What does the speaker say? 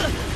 Ugh!